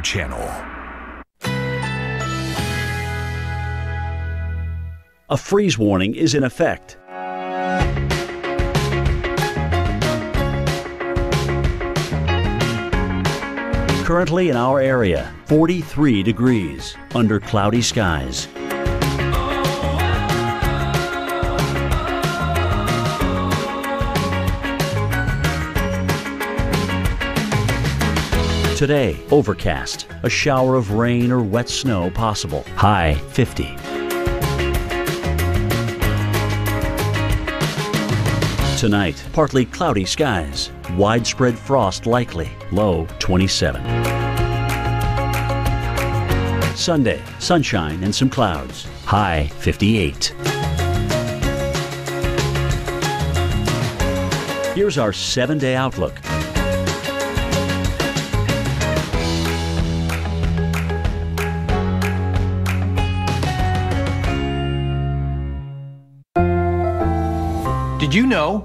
channel. A freeze warning is in effect. Currently in our area, 43 degrees under cloudy skies. Today, overcast, a shower of rain or wet snow possible. High 50. Tonight, partly cloudy skies, widespread frost likely, low 27. Sunday, sunshine and some clouds, high 58. Here's our seven day outlook. Did you know